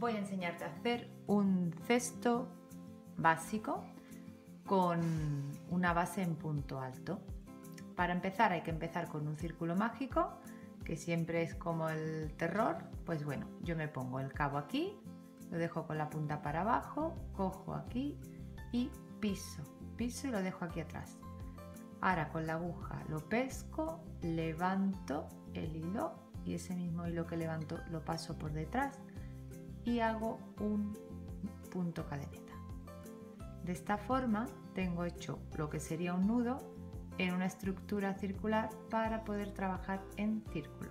voy a enseñarte a hacer un cesto básico con una base en punto alto. Para empezar hay que empezar con un círculo mágico, que siempre es como el terror. Pues bueno, yo me pongo el cabo aquí, lo dejo con la punta para abajo, cojo aquí y piso, piso y lo dejo aquí atrás. Ahora con la aguja lo pesco, levanto el hilo y ese mismo hilo que levanto lo paso por detrás y hago un punto cadeneta. De esta forma tengo hecho lo que sería un nudo en una estructura circular para poder trabajar en círculo.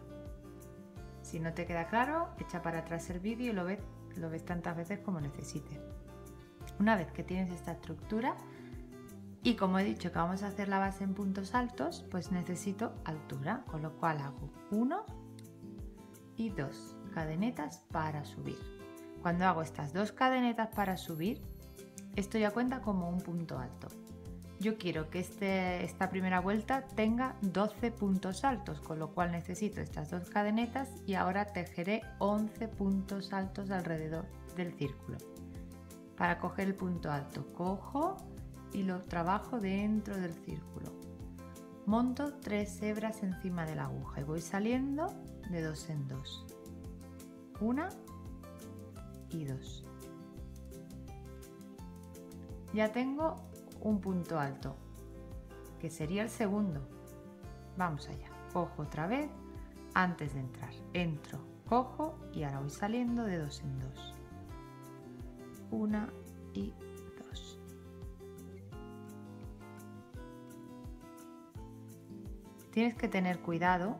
Si no te queda claro, echa para atrás el vídeo y lo ves, lo ves tantas veces como necesites. Una vez que tienes esta estructura, y como he dicho que vamos a hacer la base en puntos altos, pues necesito altura, con lo cual hago uno y dos cadenetas para subir. Cuando hago estas dos cadenetas para subir, esto ya cuenta como un punto alto. Yo quiero que este, esta primera vuelta tenga 12 puntos altos, con lo cual necesito estas dos cadenetas y ahora tejeré 11 puntos altos alrededor del círculo. Para coger el punto alto, cojo y lo trabajo dentro del círculo. Monto tres hebras encima de la aguja y voy saliendo de dos en dos. Una dos. Ya tengo un punto alto, que sería el segundo. Vamos allá. Cojo otra vez antes de entrar. Entro, cojo y ahora voy saliendo de dos en dos. Una y Tienes que tener cuidado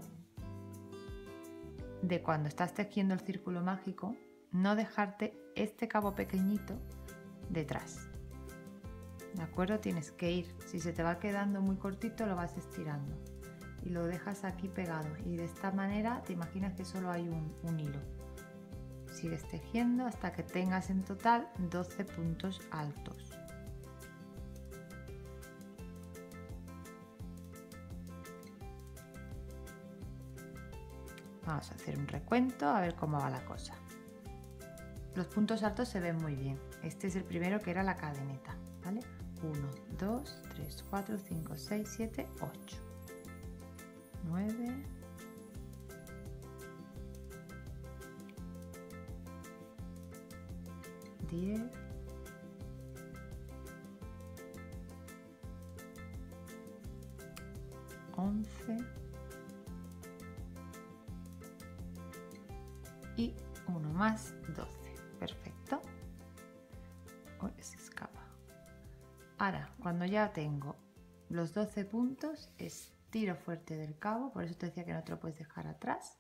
de cuando estás tejiendo el círculo mágico, no dejarte este cabo pequeñito detrás. ¿De acuerdo? Tienes que ir. Si se te va quedando muy cortito, lo vas estirando. Y lo dejas aquí pegado. Y de esta manera te imaginas que solo hay un, un hilo. Sigues tejiendo hasta que tengas en total 12 puntos altos. Vamos a hacer un recuento a ver cómo va la cosa. Los puntos altos se ven muy bien. Este es el primero que era la cadeneta. ¿vale? 1, 2, 3, 4, 5, 6, 7, 8. 9. 10. Tengo los 12 puntos estiro fuerte del cabo por eso te decía que no te lo puedes dejar atrás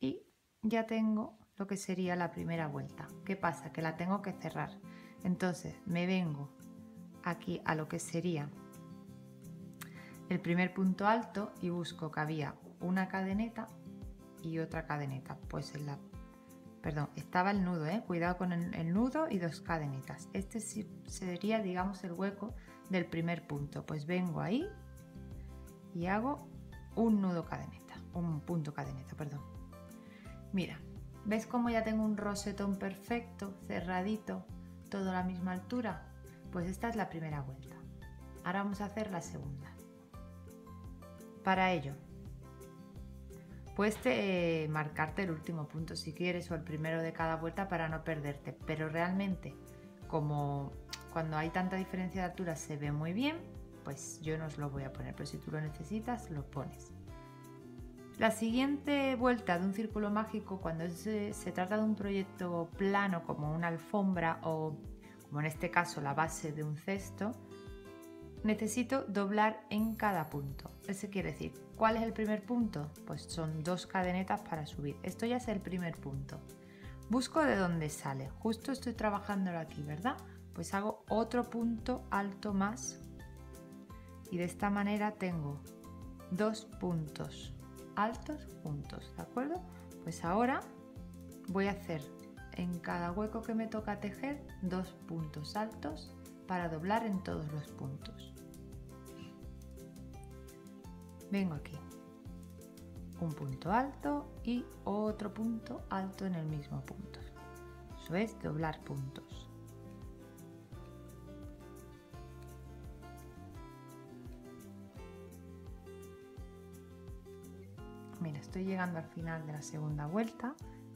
y ya tengo lo que sería la primera vuelta ¿qué pasa? que la tengo que cerrar entonces me vengo aquí a lo que sería el primer punto alto y busco que había una cadeneta y otra cadeneta. Pues en la... Perdón, estaba el nudo, ¿eh? Cuidado con el, nudo y dos cadenetas. Este sería, digamos, el hueco del primer punto. Pues vengo ahí y hago un nudo cadeneta, un punto cadeneta, perdón. Mira, ¿ves cómo ya tengo un rosetón perfecto, cerradito, todo a la misma altura? Pues esta es la primera vuelta. Ahora vamos a hacer la segunda. Para ello, Puedes eh, marcarte el último punto si quieres o el primero de cada vuelta para no perderte, pero realmente como cuando hay tanta diferencia de altura se ve muy bien, pues yo no os lo voy a poner, pero si tú lo necesitas lo pones. La siguiente vuelta de un círculo mágico, cuando se, se trata de un proyecto plano como una alfombra o como en este caso la base de un cesto, necesito doblar en cada punto. Eso quiere decir, ¿cuál es el primer punto? Pues son dos cadenetas para subir. Esto ya es el primer punto. Busco de dónde sale. Justo estoy trabajándolo aquí, ¿verdad? Pues hago otro punto alto más y de esta manera tengo dos puntos altos juntos, ¿de acuerdo? Pues ahora voy a hacer en cada hueco que me toca tejer dos puntos altos para doblar en todos los puntos. Vengo aquí, un punto alto y otro punto alto en el mismo punto. eso es doblar puntos. Estoy llegando al final de la segunda vuelta.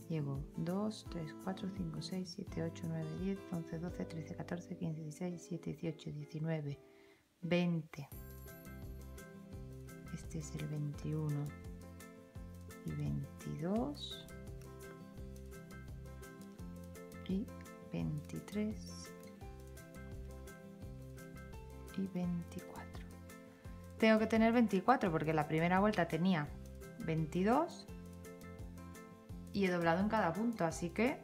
Llevo 2, 3, 4, 5, 6, 7, 8, 9, 10, 11, 12, 13, 14, 15, 16, 17, 18, 19, 20. Este es el 21 y 22 y 23 y 24. Tengo que tener 24 porque la primera vuelta tenía 22 y he doblado en cada punto, así que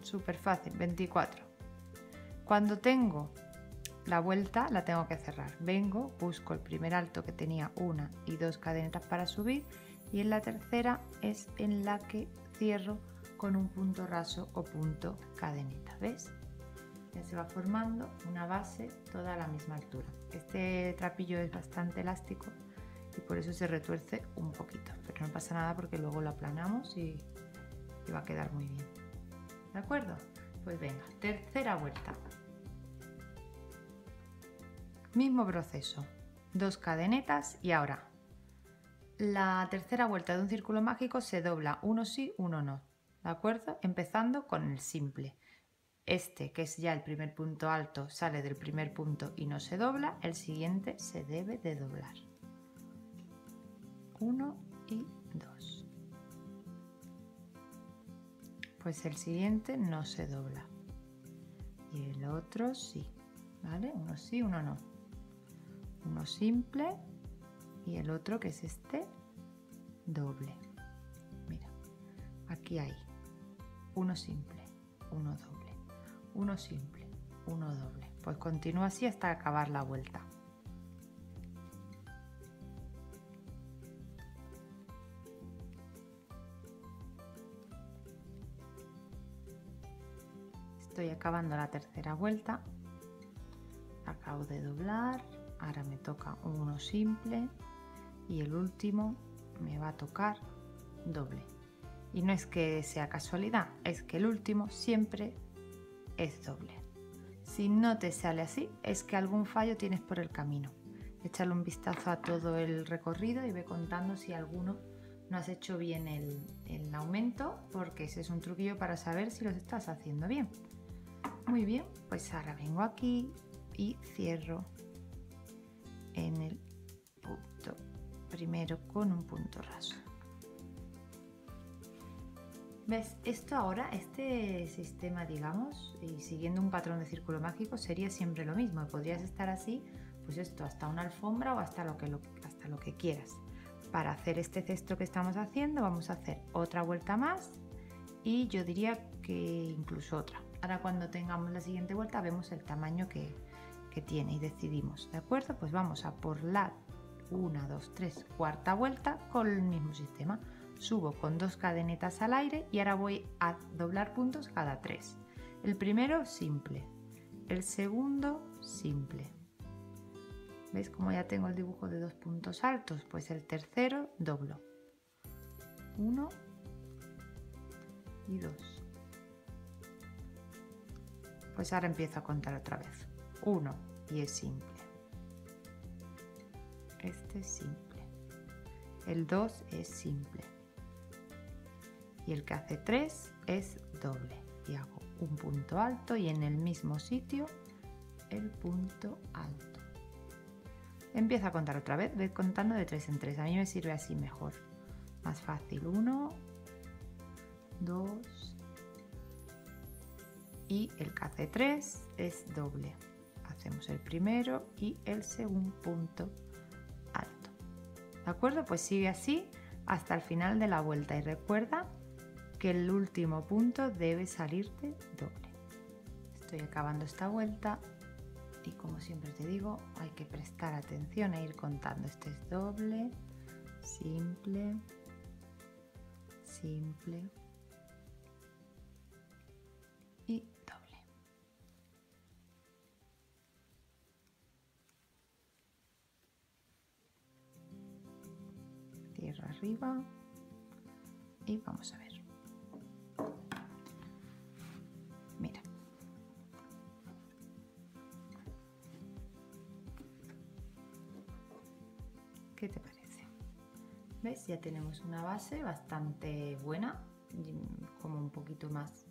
súper fácil, 24. Cuando tengo la vuelta la tengo que cerrar. Vengo, busco el primer alto que tenía una y dos cadenetas para subir y en la tercera es en la que cierro con un punto raso o punto cadeneta. ¿Ves? Ya se va formando una base toda a la misma altura. Este trapillo es bastante elástico y por eso se retuerce un poquito, pero no pasa nada porque luego lo aplanamos y, y va a quedar muy bien. ¿De acuerdo? Pues venga, tercera vuelta. Mismo proceso, dos cadenetas y ahora la tercera vuelta de un círculo mágico se dobla uno sí, uno no. ¿De acuerdo? Empezando con el simple. Este, que es ya el primer punto alto, sale del primer punto y no se dobla. El siguiente se debe de doblar. Uno y dos. Pues el siguiente no se dobla. Y el otro sí. ¿Vale? Uno sí, uno no uno simple y el otro que es este doble mira aquí hay uno simple uno doble uno simple uno doble pues continúa así hasta acabar la vuelta estoy acabando la tercera vuelta. Acabo de doblar ahora me toca uno simple y el último me va a tocar doble. Y no es que sea casualidad es que el último siempre es doble. Si no te sale así es que algún fallo tienes por el camino. Échale un vistazo a todo el recorrido y ve contando si alguno no has hecho bien el, el aumento porque ese es un truquillo para saber si los estás haciendo bien muy bien pues ahora vengo aquí y cierro en el punto primero con un punto raso. ¿Ves? Esto ahora, este sistema, digamos, y siguiendo un patrón de círculo mágico, sería siempre lo mismo. Podrías estar así, pues esto, hasta una alfombra o hasta lo que, hasta lo que quieras. Para hacer este cesto que estamos haciendo, vamos a hacer otra vuelta más y yo diría que incluso otra. Ahora cuando tengamos la siguiente vuelta vemos el tamaño que, tiene y decidimos, ¿de acuerdo? Pues vamos a por la 1, 2, 3, cuarta vuelta con el mismo sistema. Subo con dos cadenetas al aire y ahora voy a doblar puntos cada tres. El primero simple, el segundo simple. ¿Veis cómo ya tengo el dibujo de dos puntos altos? Pues el tercero doblo. Uno y dos. Pues ahora empiezo a contar otra vez. 1 y es simple. Este es simple. El 2 es simple. Y el que hace 3 es doble. Y hago un punto alto y en el mismo sitio el punto alto. Empiezo a contar otra vez, voy contando de 3 en 3. A mí me sirve así mejor. Más fácil. 1, 2 y el que hace 3 es doble hacemos el primero y el segundo punto alto. ¿De acuerdo? Pues sigue así hasta el final de la vuelta y recuerda que el último punto debe salirte doble. Estoy acabando esta vuelta y como siempre te digo, hay que prestar atención e ir contando. Este es doble, simple, simple tierra arriba y vamos a ver. Mira. ¿Qué te parece? ¿Ves? Ya tenemos una base bastante buena, como un poquito más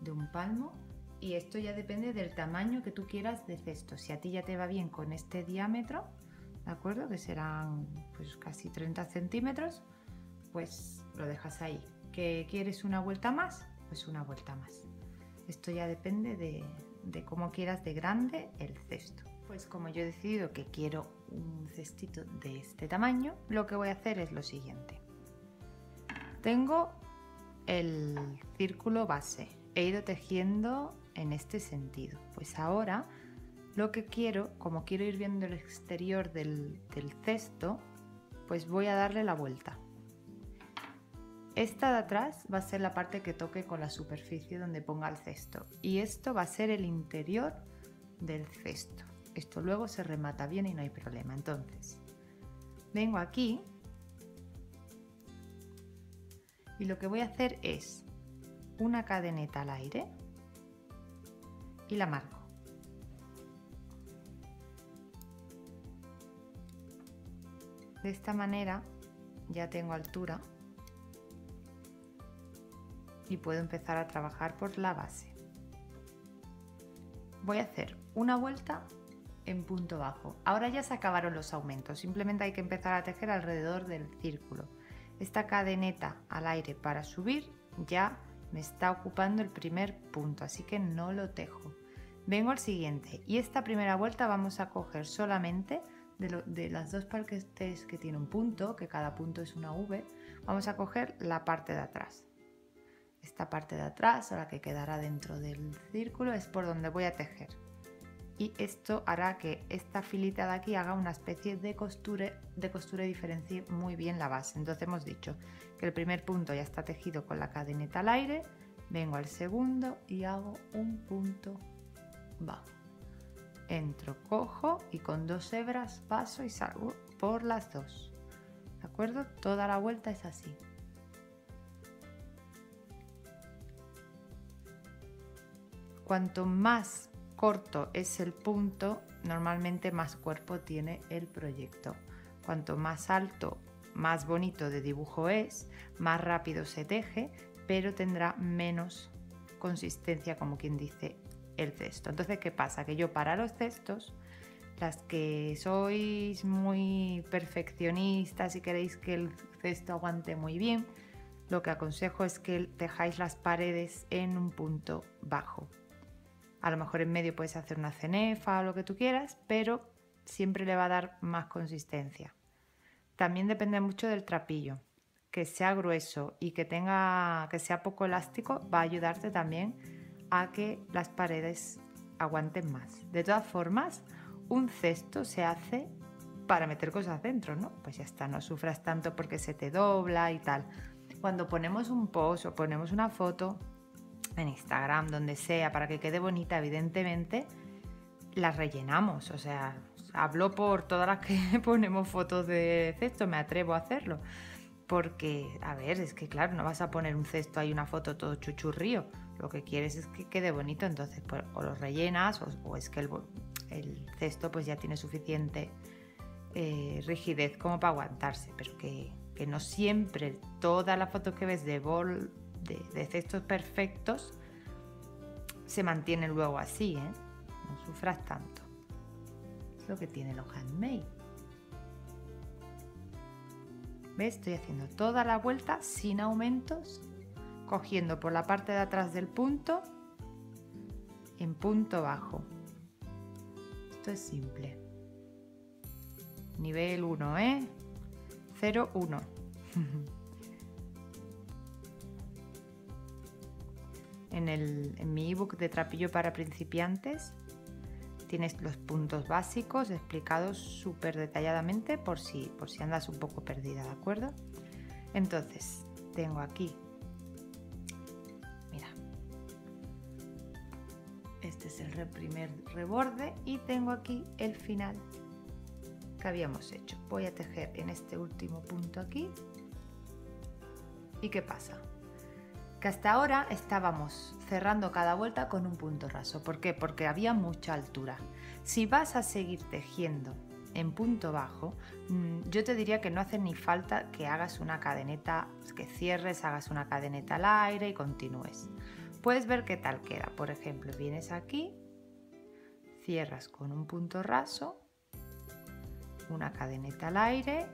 de un palmo. Y esto ya depende del tamaño que tú quieras de cesto. Si a ti ya te va bien con este diámetro, ¿de acuerdo? Que serán pues casi 30 centímetros, pues lo dejas ahí. ¿Que quieres una vuelta más? Pues una vuelta más. Esto ya depende de, de cómo quieras de grande el cesto. Pues como yo he decidido que quiero un cestito de este tamaño, lo que voy a hacer es lo siguiente. Tengo el círculo base. He ido tejiendo en este sentido. Pues ahora lo que quiero, como quiero ir viendo el exterior del, del cesto, pues voy a darle la vuelta. Esta de atrás va a ser la parte que toque con la superficie donde ponga el cesto y esto va a ser el interior del cesto. Esto luego se remata bien y no hay problema. Entonces, vengo aquí y lo que voy a hacer es una cadeneta al aire y la marco. De esta manera ya tengo altura y puedo empezar a trabajar por la base. Voy a hacer una vuelta en punto bajo. Ahora ya se acabaron los aumentos, simplemente hay que empezar a tejer alrededor del círculo. Esta cadeneta al aire para subir ya me está ocupando el primer punto, así que no lo tejo. Vengo al siguiente y esta primera vuelta vamos a coger solamente de, las dos partes que tiene un punto, que cada punto es una V, vamos a coger la parte de atrás esta parte de atrás, ahora que quedará dentro del círculo, es por donde voy a tejer. Y esto hará que esta filita de aquí haga una especie de costura, de costura y diferencie muy bien la base. Entonces hemos dicho que el primer punto ya está tejido con la cadeneta al aire, vengo al segundo y hago un punto bajo. Entro, cojo y con dos hebras paso y salgo por las dos. ¿De acuerdo? Toda la vuelta es así. Cuanto más corto es el punto, normalmente más cuerpo tiene el proyecto. Cuanto más alto, más bonito de dibujo es, más rápido se teje, pero tendrá menos consistencia, como quien dice, el cesto. Entonces, ¿qué pasa? Que yo para los cestos, las que sois muy perfeccionistas y queréis que el cesto aguante muy bien, lo que aconsejo es que tejáis las paredes en un punto bajo, a lo mejor en medio puedes hacer una cenefa o lo que tú quieras, pero siempre le va a dar más consistencia. También depende mucho del trapillo. Que sea grueso y que tenga que sea poco elástico va a ayudarte también a que las paredes aguanten más. De todas formas, un cesto se hace para meter cosas dentro, ¿no? Pues ya está, no sufras tanto porque se te dobla y tal. Cuando ponemos un post o ponemos una foto, en Instagram, donde sea, para que quede bonita, evidentemente, las rellenamos. O sea, hablo por todas las que ponemos fotos de cesto, me atrevo a hacerlo. Porque, a ver, es que claro, no vas a poner un cesto ahí una foto todo chuchurrío. Lo que quieres es que quede bonito, entonces pues, o lo rellenas o, es que el, el, cesto pues ya tiene suficiente eh, rigidez como para aguantarse, pero que, que no siempre todas las fotos que ves de bol de, cestos perfectos se mantienen luego así, ¿eh? No sufras tanto. Es lo que tiene los handmade. ¿Ves? Estoy haciendo toda la vuelta sin aumentos, cogiendo por la parte de atrás del punto en punto bajo. Esto es simple. Nivel 1, ¿eh? 0, 1. en, mi ebook de trapillo para principiantes tienes los puntos básicos explicados súper detalladamente por si, por si andas un poco perdida, ¿de acuerdo? Entonces, tengo aquí, el primer reborde y tengo aquí el final que habíamos hecho. Voy a tejer en este último punto aquí. ¿Y qué pasa? que hasta ahora estábamos cerrando cada vuelta con un punto raso. ¿Por qué? Porque había mucha altura. Si vas a seguir tejiendo en punto bajo, mm, yo te diría que no hace ni falta que hagas una cadeneta, que cierres, hagas una cadeneta al aire y continúes. Puedes ver qué tal queda. Por ejemplo, vienes aquí, cierras con un punto raso, una cadeneta al aire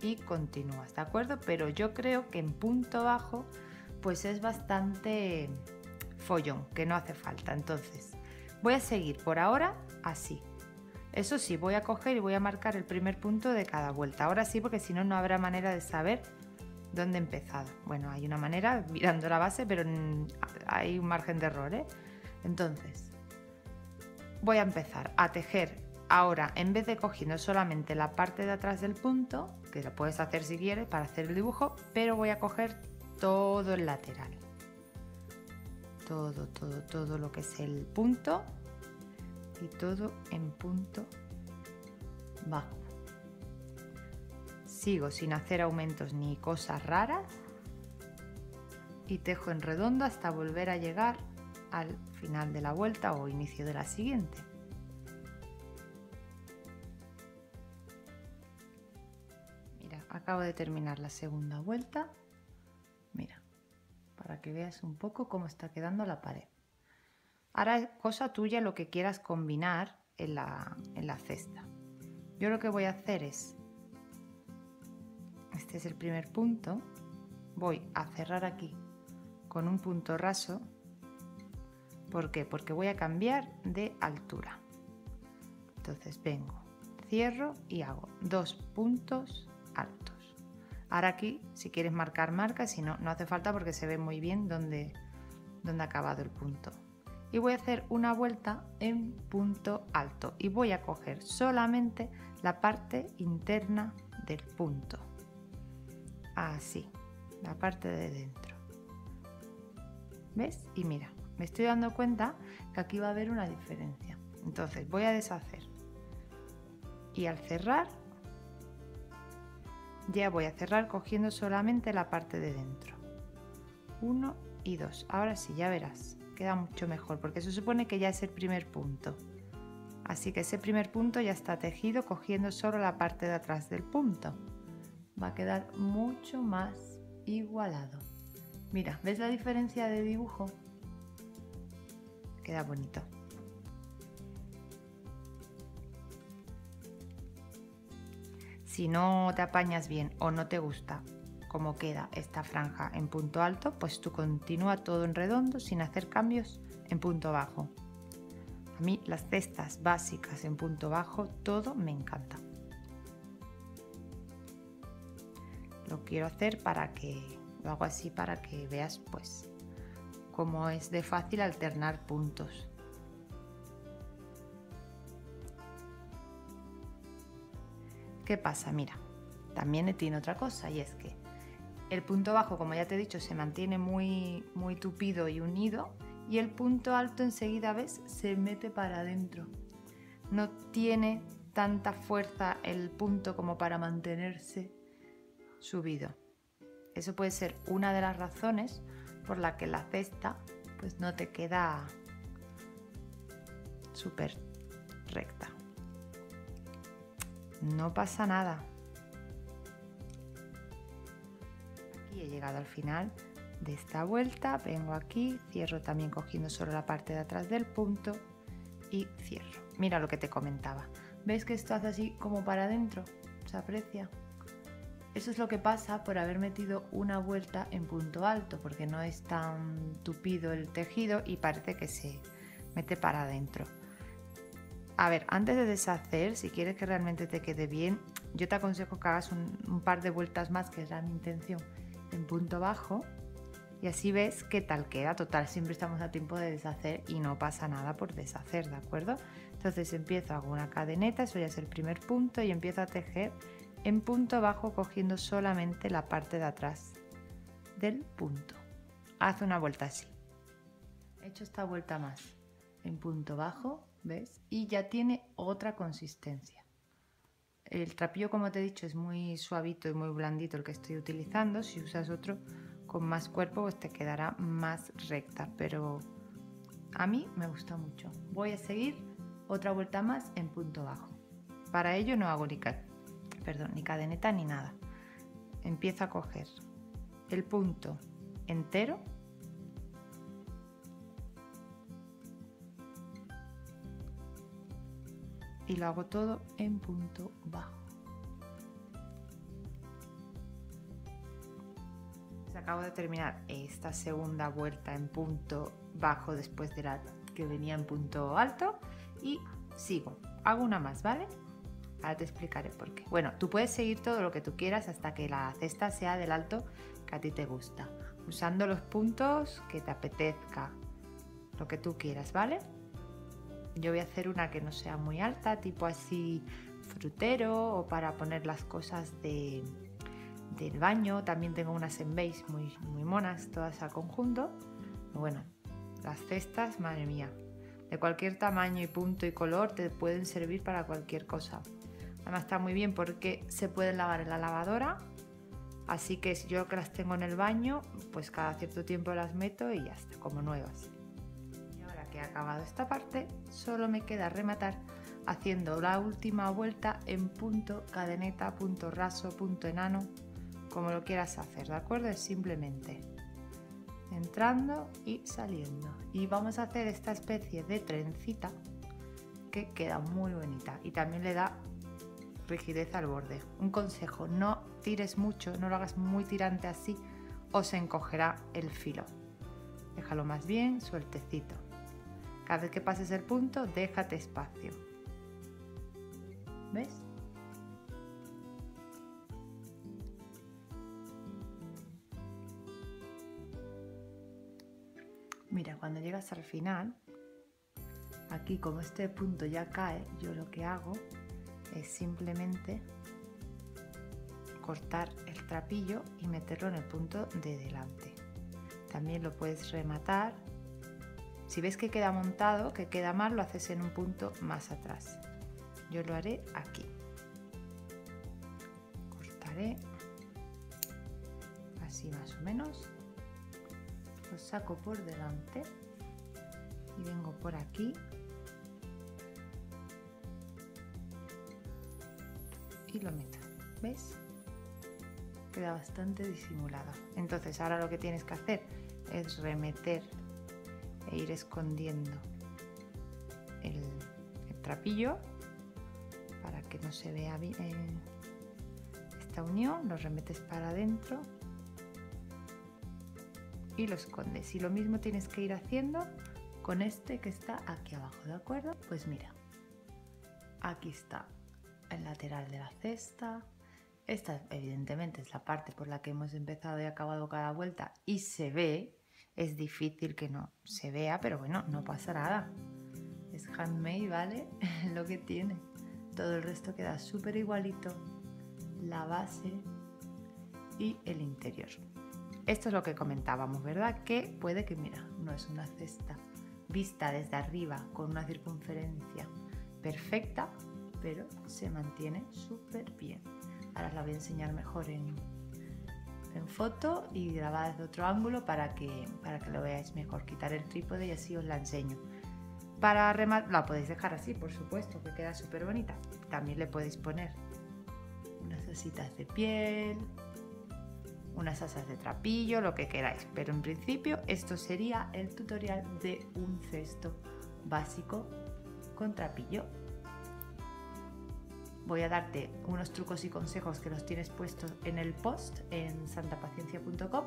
y continúas, ¿de acuerdo? Pero yo creo que en punto bajo pues es bastante follón, que no hace falta. Entonces, voy a seguir por ahora así. Eso sí, voy a coger y voy a marcar el primer punto de cada vuelta. Ahora sí, porque si no, no habrá manera de saber dónde he empezado. Bueno, hay una manera mirando la base, pero hay un margen de error. ¿eh? Entonces, voy a empezar a tejer ahora, en vez de cogiendo solamente la parte de atrás del punto, que lo puedes hacer si quieres para hacer el dibujo, pero voy a coger todo el lateral. Todo, todo, todo lo que es el punto y todo en punto bajo. Sigo sin hacer aumentos ni cosas raras y tejo en redondo hasta volver a llegar al final de la vuelta o inicio de la siguiente. Mira, acabo de terminar la segunda vuelta. Mira, para que veas un poco cómo está quedando la pared. Ahora es cosa tuya lo que quieras combinar en la, en la cesta. Yo lo que voy a hacer es, este es el primer punto, voy a cerrar aquí con un punto raso. ¿Por qué? Porque voy a cambiar de altura. Entonces vengo, cierro y hago dos puntos altos. Ahora aquí, si quieres marcar, marca, si no, no hace falta porque se ve muy bien dónde, dónde ha acabado el punto y voy a hacer una vuelta en punto alto. Y voy a coger solamente la parte interna del punto. Así la parte de dentro. ¿ves? y mira me estoy dando cuenta que aquí va a haber una diferencia. Entonces voy a deshacer. Y al cerrar ya voy a cerrar cogiendo solamente la parte de dentro. Uno y dos. Ahora sí ya verás queda mucho mejor porque se supone que ya es el primer punto. Así que ese primer punto ya está tejido cogiendo solo la parte de atrás del punto. Va a quedar mucho más igualado. Mira, ¿ves la diferencia de dibujo? Queda bonito. Si no te apañas bien o no te gusta como queda esta franja en punto alto, pues tú continúa todo en redondo sin hacer cambios en punto bajo. A mí las cestas básicas en punto bajo, todo me encanta. Lo quiero hacer para que, lo hago así para que veas pues cómo es de fácil alternar puntos. ¿Qué pasa? Mira, también tiene otra cosa y es que el punto bajo, como ya te he dicho, se mantiene muy, muy tupido y unido y el punto alto enseguida, ¿ves? Se mete para adentro. No tiene tanta fuerza el punto como para mantenerse subido. Eso puede ser una de las razones por la que la cesta pues no te queda súper recta. No pasa nada. He llegado al final de esta vuelta, vengo aquí, cierro también cogiendo solo la parte de atrás del punto y cierro. Mira lo que te comentaba. ¿Ves que esto hace así como para adentro? ¿Se aprecia? Eso es lo que pasa por haber metido una vuelta en punto alto, porque no es tan tupido el tejido y parece que se mete para adentro. A ver, antes de deshacer, si quieres que realmente te quede bien, yo te aconsejo que hagas un, un par de vueltas más, que es la mi intención en punto bajo y así ves qué tal queda. Total, siempre estamos a tiempo de deshacer y no pasa nada por deshacer, ¿de acuerdo? Entonces empiezo, hago una cadeneta, eso ya es el primer punto y empiezo a tejer en punto bajo cogiendo solamente la parte de atrás del punto. Haz una vuelta así. He hecho esta vuelta más en punto bajo, ¿ves? Y ya tiene otra consistencia. El trapillo, como te he dicho, es muy suavito y muy blandito el que estoy utilizando. Si usas otro con más cuerpo, pues te quedará más recta, pero a mí me gusta mucho. Voy a seguir otra vuelta más en punto bajo. Para ello no hago ni, perdón, ni cadeneta ni nada. Empiezo a coger el punto entero y lo hago todo en punto bajo. Acabo de terminar esta segunda vuelta en punto bajo después de la que venía en punto alto y sigo. Hago una más, ¿vale? Ahora te explicaré por qué. Bueno, tú puedes seguir todo lo que tú quieras hasta que la cesta sea del alto que a ti te gusta, usando los puntos que te apetezca, lo que tú quieras, ¿vale? Yo voy a hacer una que no sea muy alta, tipo así frutero o para poner las cosas de, del baño. También tengo unas en beige muy, muy monas, todas al conjunto. Bueno, las cestas, madre mía, de cualquier tamaño y punto y color te pueden servir para cualquier cosa. Además está muy bien porque se pueden lavar en la lavadora, así que si yo que las tengo en el baño, pues cada cierto tiempo las meto y ya está, como nuevas acabado esta parte, solo me queda rematar haciendo la última vuelta en punto cadeneta, punto raso, punto enano, como lo quieras hacer, ¿de acuerdo? Es simplemente entrando y saliendo. Y vamos a hacer esta especie de trencita que queda muy bonita y también le da rigidez al borde. Un consejo, no tires mucho, no lo hagas muy tirante así o se encogerá el filo. Déjalo más bien sueltecito. Cada vez que pases el punto, déjate espacio. ¿Ves? Mira, cuando llegas al final, aquí como este punto ya cae, yo lo que hago es simplemente cortar el trapillo y meterlo en el punto de delante. También lo puedes rematar si ves que queda montado, que queda mal, lo haces en un punto más atrás. Yo lo haré aquí. Cortaré así más o menos. Lo saco por delante y vengo por aquí y lo meto. ¿Ves? Queda bastante disimulado. Entonces ahora lo que tienes que hacer es remeter e ir escondiendo el, trapillo para que no se vea bien eh, esta unión, lo remetes para adentro y lo escondes. Y lo mismo tienes que ir haciendo con este que está aquí abajo, ¿de acuerdo? Pues mira, aquí está el lateral de la cesta. Esta evidentemente es la parte por la que hemos empezado y acabado cada vuelta y se ve es difícil que no se vea, pero bueno, no pasa nada. Es handmade, ¿vale? Lo que tiene. Todo el resto queda súper igualito. La base y el interior. Esto es lo que comentábamos, ¿verdad? Que puede que, mira, no es una cesta vista desde arriba con una circunferencia perfecta, pero se mantiene súper bien. Ahora la voy a enseñar mejor en, en foto y grabada desde otro ángulo para que, para que lo veáis mejor. Quitar el trípode y así os la enseño. Para rematar, la podéis dejar así, por supuesto, que queda súper bonita. También le podéis poner unas asitas de piel, unas asas de trapillo, lo que queráis. Pero en principio esto sería el tutorial de un cesto básico con trapillo voy a darte unos trucos y consejos que los tienes puestos en el post en santapaciencia.com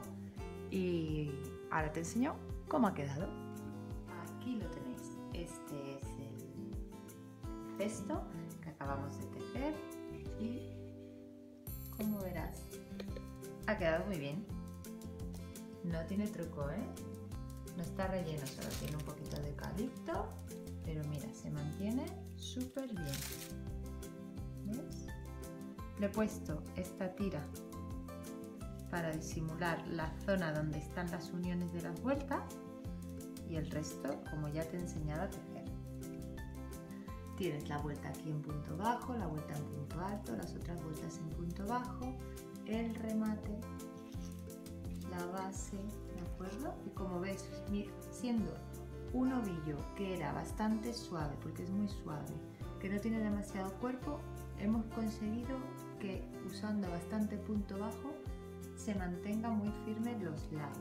y ahora te enseño cómo ha quedado. Aquí lo tenéis. Este es el cesto que acabamos de tejer y como verás ha quedado muy bien. No tiene truco, ¿eh? No está relleno, solo tiene un poquito de calipto, pero mira, se mantiene súper bien. Le he puesto esta tira para disimular la zona donde están las uniones de las vueltas y el resto, como ya te he enseñado a tejer. Tienes la vuelta aquí en punto bajo, la vuelta en punto alto, las otras vueltas en punto bajo, el remate, la base, ¿de acuerdo? Y como ves, siendo un ovillo que era bastante suave, porque es muy suave, que no tiene demasiado cuerpo, hemos conseguido que usando bastante punto bajo se mantengan muy firmes los lados.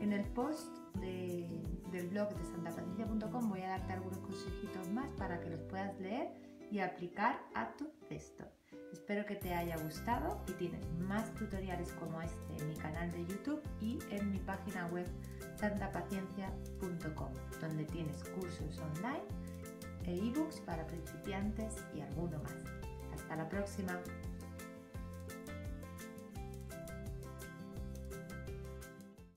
En el post del blog de santapaciencia.com voy a darte algunos consejitos más para que los puedas leer y aplicar a tu cesto. Espero que te haya gustado y tienes más tutoriales como este en mi canal de YouTube y en mi página web santapaciencia.com, donde tienes cursos online e ebooks para principiantes y alguno más. Hasta la próxima.